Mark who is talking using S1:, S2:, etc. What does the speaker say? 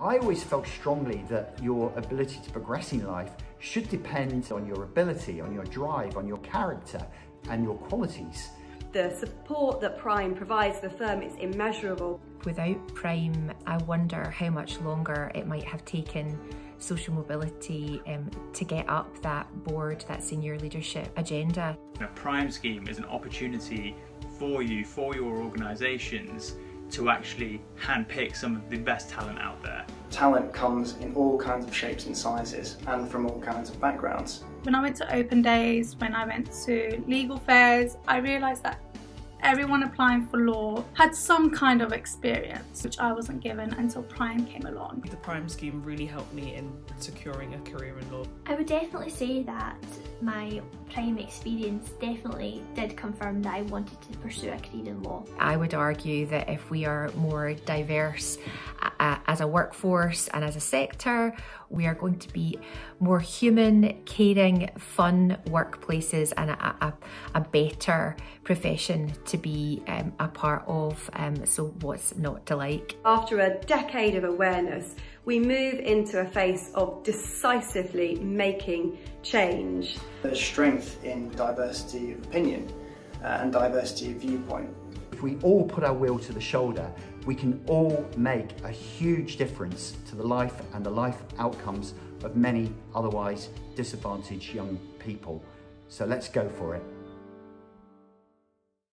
S1: I always felt strongly that your ability to progress in life should depend on your ability, on your drive, on your character and your qualities.
S2: The support that Prime provides the firm is immeasurable.
S3: Without Prime, I wonder how much longer it might have taken social mobility um, to get up that board, that senior leadership agenda.
S4: A Prime scheme is an opportunity for you, for your organisations, to actually handpick some of the best talent out there.
S5: Talent comes in all kinds of shapes and sizes and from all kinds of backgrounds.
S6: When I went to open days, when I went to legal fairs, I realised that everyone applying for law had some kind of experience, which I wasn't given until Prime came along.
S7: The Prime scheme really helped me in securing a career in law.
S8: I would definitely say that my Prime experience definitely did confirm that I wanted to pursue a career in law.
S3: I would argue that if we are more diverse uh, as a workforce and as a sector, we are going to be more human, caring, fun workplaces and a, a, a better profession to be um, a part of. Um, so what's not to like?
S2: After a decade of awareness, we move into a phase of decisively making change.
S5: There's strength in diversity of opinion uh, Uh, and diversity of viewpoint.
S1: If we all put our will to the shoulder, we can all make a huge difference to the life and the life outcomes of many otherwise disadvantaged young people. So let's go for it.